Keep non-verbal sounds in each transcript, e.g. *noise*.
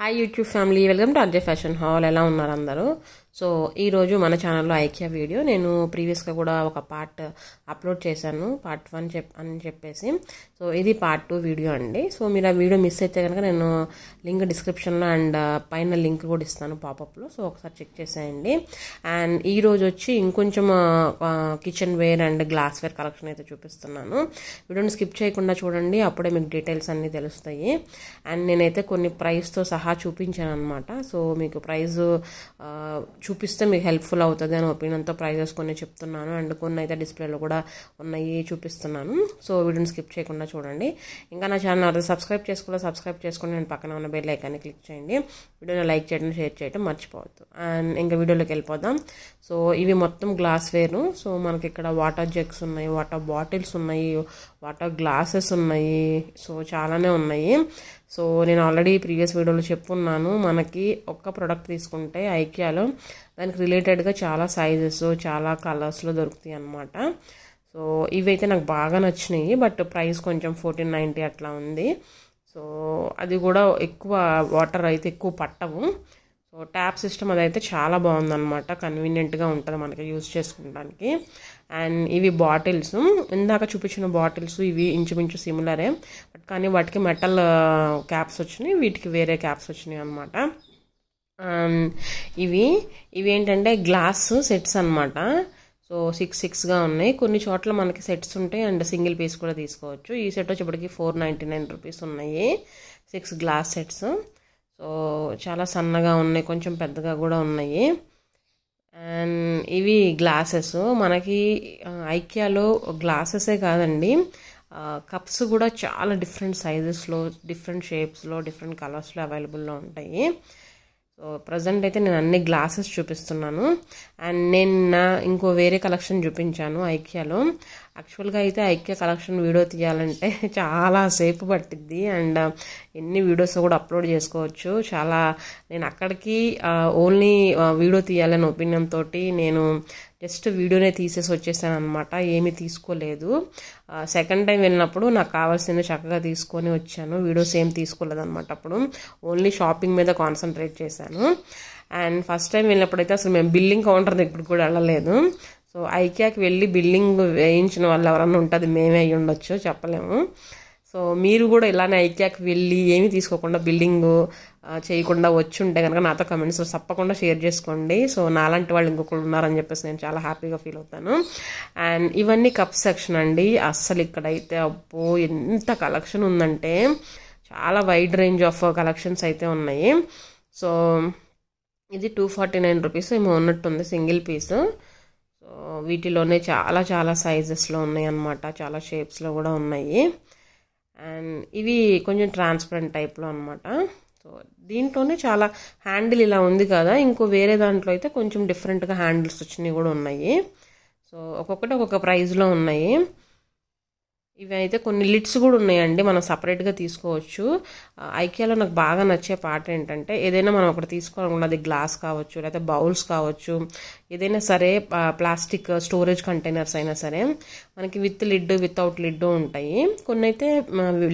Hi YouTube family welcome to Arjay fashion hall ఎలా ఉన్నారు అందరూ? సో ఈరోజు మన ఛానల్లో ఐక్యా వీడియో. నేను ప్రీవియస్గా కూడా ఒక పార్ట్ అప్లోడ్ చేశాను పార్ట్ వన్ చెప్ అని చెప్పేసి. సో ఇది పార్ట్ టూ వీడియో అండి. సో మీరు ఆ వీడియో మిస్ అయితే కనుక నేను లింక్ డిస్క్రిప్షన్లో అండ్ పైన లింక్ కూడా ఇస్తాను పాపప్లో. సో ఒకసారి చెక్ చేసేయండి. అండ్ ఈరోజు వచ్చి ఇంకొంచెం kitchen ware and glass ware collection అయితే చూపిస్తున్నాను. వీడియోని స్కిప్ చేయకుండా చూడండి అప్పుడే మీకు డీటెయిల్స్ అన్నీ తెలుస్తాయి. అండ్ నేనైతే కొన్ని ప్రైస్తో సహా చూపించాను అనమాట సో మీకు ప్రైస్ చూపిస్తే మీకు హెల్ప్ఫుల్ అవుతుంది అని ఒపీనియన్తో ప్రైజెస్ కొన్ని చెప్తున్నాను. అండ్ కొన్ని అయితే డిస్ప్లేలో కూడా ఉన్నాయి చూపిస్తున్నాను. సో వీడియోని స్కిప్ చేయకుండా చూడండి. ఇంకా నా ఛానల్ అది సబ్స్క్రైబ్ చేసుకోవాలి? సబ్స్క్రైబ్ చేసుకుని నేను పక్కన ఉన్న బెల్ ఐకాన్ని క్లిక్ చేయండి. వీడియోని లైక్ చేయడం షేర్ చేయడం మర్చిపోవద్దు. అండ్ ఇంకా వీడియోలోకి వెళ్ళిపోదాం. సో ఇవి మొత్తం గ్లాస్ వేరు సో మనకి ఇక్కడ వాటర్ జగ్స్ ఉన్నాయి వాటర్ బాటిల్స్ ఉన్నాయి వాటర్ గ్లాసెస్ ఉన్నాయి. సో చాలానే ఉన్నాయి. సో నేను ఆల్రెడీ ప్రీవియస్ వీడియోలో చెప్పున్నాను. మనకి ఒక్క ప్రోడక్ట్ తీసుకుంటే ఐక్యాలో దానికి రిలేటెడ్గా చాలా సైజెస్ చాలా కలర్స్లో దొరుకుతాయి అన్నమాట. సో ఇవైతే నాకు బాగా నచ్చినాయి. బట్ ప్రైస్ కొంచెం ఫోర్టీన్ నైంటీ అట్లా ఉంది. సో అది కూడా ఎక్కువ వాటర్ అయితే ఎక్కువ పట్టవు. సో ట్యాప్ సిస్టమ్ అదైతే చాలా బాగుందన్నమాట. కన్వీనియంట్గా ఉంటుంది మనకి యూజ్ చేసుకోవడానికి అండ్ ఇవి బాటిల్స్ ఇందాక చూపించిన బాటిల్స్ ఇవి ఇంచుమించు సిమిలరే బట్ కానీ వాటికి మెటల్ క్యాప్స్ వచ్చినాయి. వీటికి వేరే క్యాప్స్ వచ్చినాయి అనమాట um, ఇవి ఇవి ఏంటంటే గ్లాస్ సెట్స్ అనమాట సో సిక్స్ సిక్స్గా ఉన్నాయి. కొన్ని చోట్ల మనకి సెట్స్ ఉంటాయి అండ్ సింగిల్ పీస్ కూడా తీసుకోవచ్చు. ఈ సెట్ వచ్చేప్పటికి ఫోర్ నైంటీ నైన్ రూపీస్ ఉన్నాయి. సిక్స్ గ్లాస్ సెట్స్ సో చాలా సన్నగా ఉన్నాయి కొంచెం పెద్దగా కూడా ఉన్నాయి. అండ్ ఇవి గ్లాసెస్. మనకి ఐక్యాలో గ్లాసెసే కాదండి. కప్స్ కూడా చాలా డిఫరెంట్ సైజెస్లో డిఫరెంట్ షేప్స్లో డిఫరెంట్ కలర్స్లో అవైలబుల్లో ఉంటాయి. సో ప్రజెంట్ అయితే నేను అన్ని గ్లాసెస్ చూపిస్తున్నాను. అండ్ నేను నా ఇంకో వేరే కలెక్షన్ చూపించాను ఐక్యాలో. యాక్చువల్గా అయితే ఐక్య కలెక్షన్ వీడియో తీయాలంటే *laughs* చాలా సేపు పట్టిద్ది. అండ్ uh, ఎన్ని వీడియోస్ కూడా అప్లోడ్ చేసుకోవచ్చు. చాలా నేను అక్కడికి uh, ఓన్లీ uh, వీడియో తీయాలని ఒపీనియన్ తోటి నేను జస్ట్ వీడియోనే తీసేసి వచ్చేసాను అనమాట ఏమీ తీసుకోలేదు. సెకండ్ టైం వెళ్ళినప్పుడు నాకు కావాల్సింది చక్కగా తీసుకొని వచ్చాను. వీడియోస్ ఏం తీసుకోలేదు అనమాట అప్పుడు. ఓన్లీ షాపింగ్ మీద కాన్సన్ట్రేట్ చేశాను. అండ్ ఫస్ట్ టైం వెళ్ళినప్పుడైతే అసలు మేము బిల్లింగ్ కౌంటర్ దగ్గర కూడా వెళ్ళలేదు. సో ఐక్యాకి వెళ్ళి బిల్డింగ్ వేయించిన వాళ్ళు ఎవరన్నా ఉంటుంది మేమే అయ్యి ఉండొచ్చు చెప్పలేము. సో మీరు కూడా ఇలానే ఐక్యాకి వెళ్ళి ఏమి తీసుకోకుండా బిల్డింగ్ చేయకుండా వచ్చి ఉంటే కనుక నాతో కమెంట్స్ తప్పకుండా షేర్ చేసుకోండి. సో నాలాంటి వాళ్ళు ఇంకొకరు ఉన్నారని చెప్పేసి నేను చాలా హ్యాపీగా ఫీల్ అవుతాను. అండ్ ఇవన్నీ కప్ సెక్షన్ అండి. అస్సలు ఇక్కడైతే అబ్బో ఎంత కలెక్షన్ ఉందంటే చాలా వైడ్ రేంజ్ ఆఫ్ కలెక్షన్స్ అయితే ఉన్నాయి. సో ఇది టూ ఫార్టీ నైన్ రూపీస్ ఏమో ఉన్నట్టుంది సింగిల్ పీస్. సో వీటిలోనే చాలా చాలా సైజెస్లో ఉన్నాయి అన్నమాట చాలా షేప్స్లో కూడా ఉన్నాయి. అండ్ ఇవి కొంచెం ట్రాన్స్పరెంట్ టైప్లో అనమాట సో దీంట్లోనే చాలా హ్యాండిల్ ఇలా ఉంది కదా. ఇంకో వేరే దాంట్లో అయితే కొంచెం డిఫరెంట్గా హ్యాండిల్స్ వచ్చినవి కూడా ఉన్నాయి. సో ఒక్కొక్కటి ఒక్కొక్క ప్రైస్లో ఉన్నాయి. ఇవి అయితే కొన్ని లిడ్స్ కూడా ఉన్నాయండి. మనం సపరేట్గా తీసుకోవచ్చు. ఐకియాలో నాకు బాగా నచ్చే పాట ఏంటంటే ఏదైనా మనం ఒకటి తీసుకోవాలనుకున్నది గ్లాస్ కావచ్చు లేకపోతే బౌల్స్ కావచ్చు ఏదైనా సరే ప్లాస్టిక్ స్టోరేజ్ కంటైనర్స్ అయినా సరే మనకి విత్ లిడ్ వితౌట్ లిడ్ ఉంటాయి. కొన్ని అయితే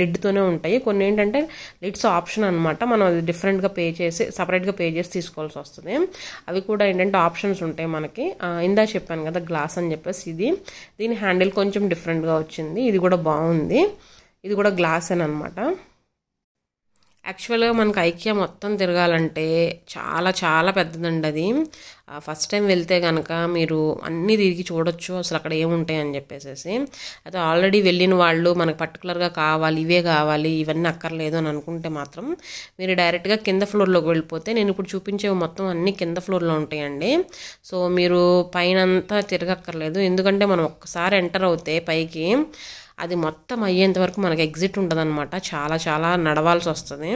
లిడ్తోనే ఉంటాయి. కొన్ని ఏంటంటే లిడ్స్ ఆప్షన్ అనమాట మనం అది డిఫరెంట్గా పే చేసి సపరేట్గా పే చేసి తీసుకోవాల్సి వస్తుంది. అవి కూడా ఏంటంటే ఆప్షన్స్ ఉంటాయి మనకి. ఇందా చెప్పాను కదా గ్లాస్ అని చెప్పేసి ఇది. దీని హ్యాండిల్ కొంచెం డిఫరెంట్గా వచ్చింది. ఇది కూడా బాగుంది. ఇది కూడా గ్లాస్ అని అనమాట యాక్చువల్గా మనకు ఐక్యా మొత్తం తిరగాలంటే చాలా చాలా పెద్దదండి అది. ఫస్ట్ టైం వెళ్తే కనుక మీరు అన్నీ తిరిగి చూడొచ్చు అసలు అక్కడ ఏముంటాయి అని చెప్పేసి అయితే ఆల్రెడీ వెళ్ళిన వాళ్ళు మనకు పర్టికులర్గా కావాలి ఇవే కావాలి ఇవన్నీ అక్కర్లేదు అని అనుకుంటే మాత్రం మీరు డైరెక్ట్గా కింద ఫ్లోర్లోకి వెళ్ళిపోతే నేను ఇప్పుడు చూపించేవి మొత్తం అన్నీ కింద ఫ్లోర్లో ఉంటాయండి. సో మీరు పైన అంతా తిరగక్కర్లేదు. ఎందుకంటే మనం ఒక్కసారి ఎంటర్ అవుతే పైకి అది మొత్తం అయ్యేంత వరకు మనకి ఎగ్జిట్ ఉండదన్నమాట. చాలా చాలా నడవాల్సి వస్తుంది.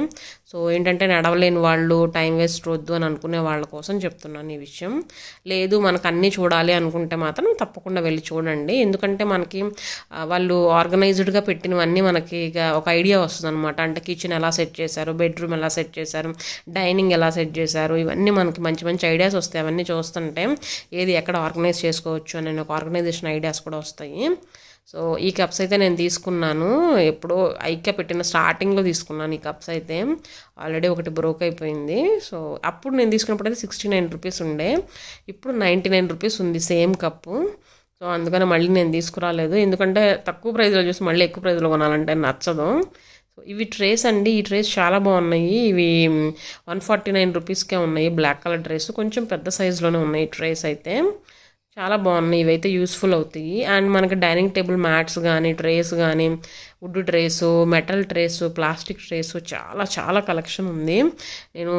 సో ఏంటంటే నడవలేని వాళ్ళు టైం వేస్ట్ వద్దు అని అనుకునే వాళ్ళ కోసం చెప్తున్నాను ఈ విషయం. లేదు మనకు అన్నీ చూడాలి అనుకుంటే మాత్రం తప్పకుండా వెళ్ళి చూడండి. ఎందుకంటే మనకి వాళ్ళు ఆర్గనైజ్డ్గా పెట్టినవన్నీ మనకి ఇక ఒక ఐడియా వస్తుంది అనమాట అంటే కిచెన్ ఎలా సెట్ చేశారు బెడ్రూమ్ ఎలా సెట్ చేశారు డైనింగ్ ఎలా సెట్ చేశారు ఇవన్నీ మనకి మంచి మంచి ఐడియాస్ వస్తాయి. అవన్నీ చూస్తుంటే ఏది ఎక్కడ ఆర్గనైజ్ చేసుకోవచ్చు అనే ఒక ఆర్గనైజేషన్ ఐడియాస్ కూడా వస్తాయి. సో ఈ కప్స్ అయితే నేను తీసుకున్నాను. ఎప్పుడో ఐక్య పెట్టిన స్టార్టింగ్లో తీసుకున్నాను ఈ కప్స్ అయితే. ఆల్రెడీ ఒకటి బ్రోక్ అయిపోయింది. సో అప్పుడు నేను తీసుకున్నప్పుడు అయితే సిక్స్టీ నైన్ రూపీస్ ఉండే. ఇప్పుడు నైంటీ నైన్ రూపీస్ ఉంది సేమ్ కప్పు సో అందుకని మళ్ళీ నేను తీసుకురాలేదు. ఎందుకంటే తక్కువ ప్రైస్లో చూసి మళ్ళీ ఎక్కువ ప్రైస్లో కొనాలంటే నచ్చదు. సో ఇవి ట్రేస్ అండి. ఈ ట్రేస్ చాలా బాగున్నాయి. ఇవి వన్ ఫార్టీ నైన్ రూపీస్కే ఉన్నాయి. బ్లాక్ కలర్ డ్రెస్ కొంచెం పెద్ద సైజులోనే ఉన్నాయి ట్రేస్ అయితే. చాలా బాగున్నాయి. ఇవైతే యూస్ఫుల్ అవుతాయి. అండ్ మనకి డైనింగ్ టేబుల్ మ్యాట్స్ కానీ ట్రేస్ కానీ wood trays metal trays plastic trays చాలా చాలా కలెక్షన్ ఉంది. నేను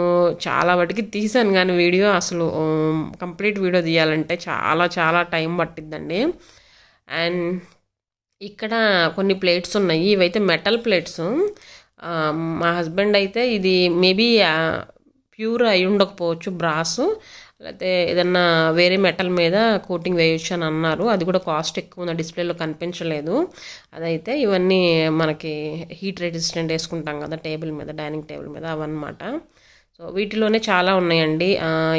చాలా వాటికి తీసాను కానీ వీడియో అసలు um, కంప్లీట్ వీడియో తీయాలంటే చాలా చాలా టైం పట్టిద్దండి. అండ్ ఇక్కడ కొన్ని ప్లేట్స్ ఉన్నాయి. ఇవైతే మెటల్ ప్లేట్స్ um, మా హస్బెండ్ అయితే ఇది మేబీ ప్యూర్ uh, అయి ఉండకపోవచ్చు బ్రాస్ లేకపోతే ఏదన్నా వేరే మెటల్ మీద కోటింగ్ వేయొచ్చు అని అన్నారు. అది కూడా కాస్ట్ ఎక్కువ ఉంది డిస్ప్లేలో కనిపించలేదు. అదైతే ఇవన్నీ మనకి హీట్ రెసిస్టెంట్ వేసుకుంటాం కదా టేబుల్ మీద డైనింగ్ టేబుల్ మీద అవన్నమాట. సో వీటిలోనే చాలా ఉన్నాయండి.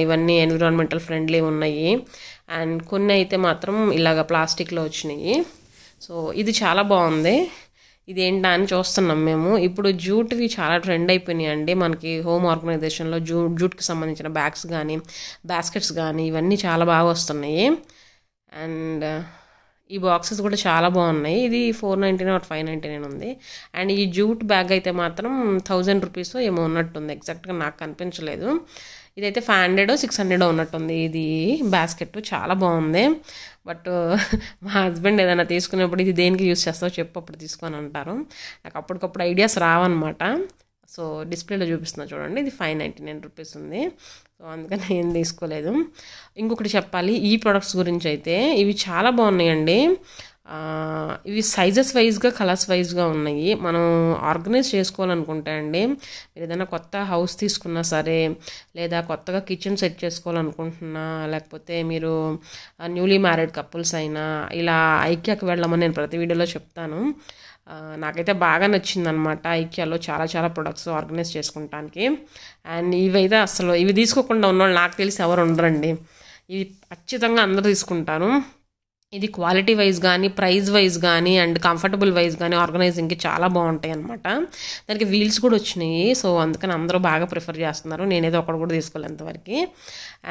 ఇవన్నీ ఎన్విరాన్మెంటల్ ఫ్రెండ్లీ ఉన్నాయి. అండ్ కొన్ని అయితే మాత్రం ఇలాగ ప్లాస్టిక్లో వచ్చినాయి. సో ఇది చాలా బాగుంది. ఇదేంటా అని చూస్తున్నాం మేము. ఇప్పుడు జూట్వి చాలా ట్రెండ్ అయిపోయినాయి అండి మనకి హోమ్ ఆర్గనైజేషన్లో జూ జూట్కి సంబంధించిన బ్యాగ్స్ కానీ బాస్కెట్స్ కానీ ఇవన్నీ చాలా బాగా వస్తున్నాయి. అండ్ ఈ బాక్సెస్ కూడా చాలా బాగున్నాయి. ఇది four ninety nine five ninety nine ఉంది. అండ్ ఈ జూట్ బ్యాగ్ అయితే మాత్రం థౌజండ్ రూపీస్ ఏమో ఉన్నట్టుంది. ఎగ్జాక్ట్గా నాకు కనిపించలేదు ఇదైతే ఫైవ్ హండ్రెడ్ సిక్స్ హండ్రెడ్ ఉన్నట్టుంది. ఇది బాస్కెట్ చాలా బాగుంది. బట్ uh, మా హస్బెండ్ ఏదైనా తీసుకున్నప్పుడు ఇది దేనికి యూస్ చేస్తావు చెప్పు అప్పుడు తీసుకొని అంటారు నాకు అప్పటికప్పుడు ఐడియాస్ రావన్నమాట. సో డిస్ప్లేలో చూపిస్తున్నా చూడండి. ఇది ఫైవ్ నైంటీ నైన్ రూపీస్ ఉంది. సో అందుకని ఏం తీసుకోలేదు. ఇంకొకటి చెప్పాలి. ఈ ప్రొడక్ట్స్ గురించి అయితే ఇవి చాలా బాగున్నాయండి. ఇవి సైజెస్ వైజ్గా కలర్స్ వైజ్గా ఉన్నాయి. మనం ఆర్గనైజ్ చేసుకోవాలనుకుంటే అండి మీరు ఏదైనా కొత్త హౌస్ తీసుకున్నా సరే లేదా కొత్తగా కిచెన్ సెట్ చేసుకోవాలనుకుంటున్నా లేకపోతే మీరు న్యూలీ మ్యారీడ్ కపుల్స్ అయినా ఇలా ఐక్యాకి వెళ్ళమని నేను ప్రతి వీడియోలో చెప్తాను. నాకైతే బాగా నచ్చిందనమాట ఐక్యాలో చాలా చాలా ప్రొడక్ట్స్ ఆర్గనైజ్ చేసుకుంటానికి. అండ్ ఇవైతే అసలు ఇవి తీసుకోకుండా ఉన్నవాళ్ళు నాకు తెలిసి ఎవరు ఉండరండి. ఇవి ఖచ్చితంగా అందరూ తీసుకుంటాను ఇది క్వాలిటీ వైజ్ కానీ ప్రైస్ వైజ్ కానీ అండ్ కంఫర్టబుల్ వైజ్ కానీ ఆర్గనైజింగ్కి చాలా బాగుంటాయి అనమాట దానికి వీల్స్ కూడా వచ్చినాయి. సో అందుకని అందరూ బాగా ప్రిఫర్ చేస్తున్నారు. నేనేదో ఒకటి కూడా తీసుకోలేదు ఎంతవరకు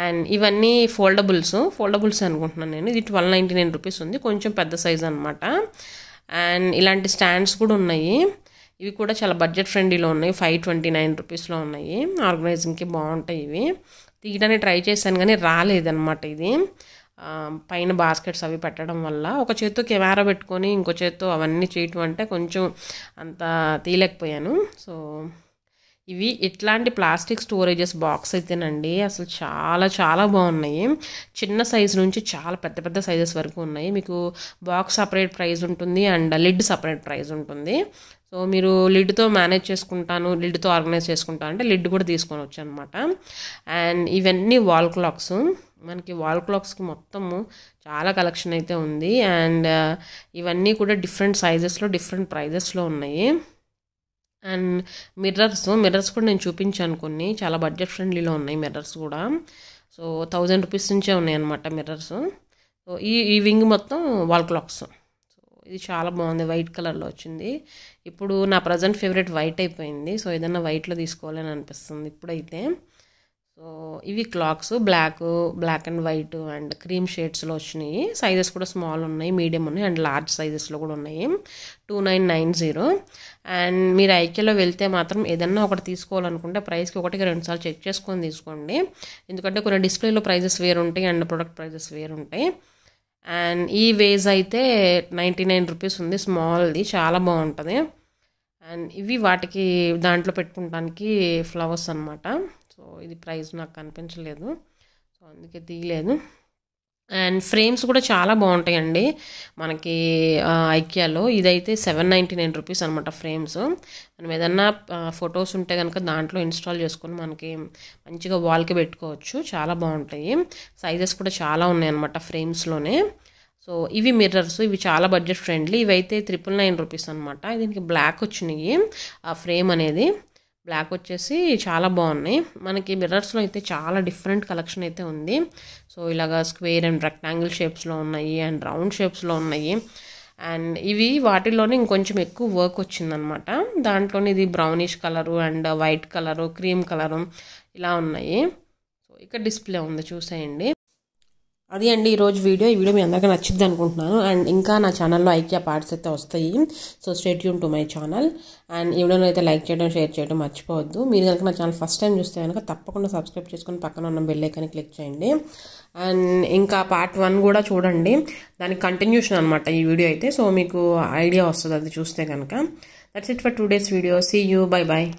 అండ్ ఇవన్నీ ఫోల్డబుల్స్ ఫోల్డబుల్స్ అనుకుంటున్నాను నేను. ఇది ట్వెల్వ్ నైంటీ నైన్ రూపీస్ ఉంది. కొంచెం పెద్ద సైజ్ అనమాట అండ్ ఇలాంటి స్టాండ్స్ కూడా ఉన్నాయి. ఇవి కూడా చాలా బడ్జెట్ ఫ్రెండ్లీలో ఉన్నాయి. ఫైవ్ ట్వంటీ నైన్ రూపీస్లో ఉన్నాయి. ఆర్గనైజింగ్కి బాగుంటాయి ఇవి. తీయడానికి ట్రై చేశాను కానీ రాలేదన్నమాట ఇది. పైన బాస్కెట్స్ అవి పెట్టడం వల్ల ఒక చేత్తో కెమెరా పెట్టుకొని ఇంకో చేత్తో అవన్నీ చేయటం అంటే కొంచెం అంత తీయలేకపోయాను. సో ఇవి ఇట్లాంటి ప్లాస్టిక్ స్టోరేజెస్ బాక్స్ అయితేనండి అసలు చాలా చాలా బాగున్నాయి. చిన్న సైజు నుంచి చాలా పెద్ద పెద్ద సైజెస్ వరకు ఉన్నాయి. మీకు బాక్స్ సపరేట్ ప్రైస్ ఉంటుంది అండ్ లిడ్ సపరేట్ ప్రైస్ ఉంటుంది. సో మీరు లిడ్తో మేనేజ్ చేసుకుంటాను లిడ్తో ఆర్గనైజ్ చేసుకుంటాను అంటే లిడ్ కూడా తీసుకొని వచ్చాను అనమాట అండ్ ఇవన్నీ వాల్ క్లాక్స్. మనకి వాల్ క్లాక్స్కి మొత్తము చాలా కలెక్షన్ అయితే ఉంది. అండ్ uh, ఇవన్నీ కూడా డిఫరెంట్ సైజెస్లో డిఫరెంట్ ప్రైజెస్లో ఉన్నాయి. అండ్ మిర్రర్స్ మిర్రర్స్ కూడా నేను చూపించాను కొన్ని. చాలా బడ్జెట్ ఫ్రెండ్లీలో ఉన్నాయి మిర్రర్స్ కూడా. సో థౌజండ్ రూపీస్ నుంచే ఉన్నాయి అనమాట మిర్రర్స్ సో ఈ ఈ వింగ్ మొత్తం వాల్ క్లాక్స్ సో ఇది చాలా బాగుంది. వైట్ కలర్లో వచ్చింది. ఇప్పుడు నా ప్రజెంట్ ఫేవరెట్ వైట్ అయిపోయింది. సో ఏదైనా వైట్లో తీసుకోవాలని అనిపిస్తుంది ఇప్పుడైతే. సో ఇవి clocks black black and white and cream షేడ్స్లో వచ్చినాయి. సైజెస్ కూడా స్మాల్ ఉన్నాయి మీడియం ఉన్నాయి అండ్ లార్జ్ సైజెస్లో కూడా ఉన్నాయి. Two nine nine zero. And మీరు ఐక్యలో వెళ్తే మాత్రం ఏదన్నా ఒకటి తీసుకోవాలనుకుంటే ప్రైస్కి ఒకటికి రెండు సార్లు చెక్ చేసుకొని తీసుకోండి. ఎందుకంటే కొన్ని డిస్ప్లేలో ప్రైజెస్ వేరు ఉంటాయి అండ్ ప్రొడక్ట్ ప్రైజెస్ వేరు ఉంటాయి. అండ్ ఈ వేజ్ అయితే నైంటీ నైన్ రూపీస్ ఉంది స్మాల్ది చాలా బాగుంటుంది. అండ్ ఇవి వాటికి దాంట్లో పెట్టుకుంటానికి ఫ్లవర్స్ అనమాట సో ఇది ప్రైస్ నాకు కనిపించలేదు. సో అందుకే తీయలేదు. అండ్ ఫ్రేమ్స్ కూడా చాలా బాగుంటాయండి. మనకి ఐక్యాలో ఇదైతే సెవెన్ నైంటీ నైన్ రూపీస్ అనమాట ఫ్రేమ్స్. మనం ఏదన్నా ఫొటోస్ ఉంటే కనుక దాంట్లో ఇన్స్టాల్ చేసుకొని మనకి మంచిగా వాల్కి పెట్టుకోవచ్చు. చాలా బాగుంటాయి. సైజెస్ కూడా చాలా ఉన్నాయి అనమాట ఫ్రేమ్స్లోనే. సో ఇవి మిర్రర్స్ ఇవి చాలా బడ్జెట్ ఫ్రెండ్లీ. ఇవైతే త్రిపుల్ నైన్ రూపీస్ అనమాట దీనికి బ్లాక్ వచ్చినాయి. ఆ ఫ్రేమ్ అనేది. బ్లాక్ వచ్చేసి చాలా బాగున్నాయి. మనకి మిర్రర్స్లో అయితే చాలా డిఫరెంట్ కలెక్షన్ అయితే ఉంది. సో ఇలాగా స్క్వేర్ అండ్ రెక్టాంగిల్ షేప్స్లో ఉన్నాయి అండ్ రౌండ్ షేప్స్లో ఉన్నాయి. అండ్ ఇవి వాటిలోనే ఇంకొంచెం ఎక్కువ వర్క్ వచ్చిందనమాట. దాంట్లోనే ఇది brownish colour and white colour cream colour ఇలా ఉన్నాయి. సో ఇక్కడ డిస్ప్లే ఉంది చూసేయండి. అది అండి ఈరోజు వీడియో. ఈ వీడియో మీ అందరికీ నచ్చింది అనుకుంటున్నాను. అండ్ ఇంకా నా ఛానల్లో ఐక్యా పార్ట్స్ అయితే వస్తాయి. సో స్టేట్ యూన్ టు మై ఛానల్. అండ్ ఈ వీడియోని అయితే లైక్ చేయడం షేర్ చేయడం మర్చిపోవద్దు. మీరు కనుక నా ఛానల్ ఫస్ట్ టైం చూస్తే కనుక తప్పకుండా సబ్స్క్రైబ్ చేసుకొని పక్కన ఉన్న బెల్ ఐకాన్ని క్లిక్ చేయండి. అండ్ ఇంకా పార్ట్ వన్ కూడా చూడండి. దానికి కంటిన్యూషన్ అనమాట ఈ వీడియో అయితే. సో మీకు ఐడియా వస్తుంది అది చూస్తే కనుక. That's it for today's video see you bye bye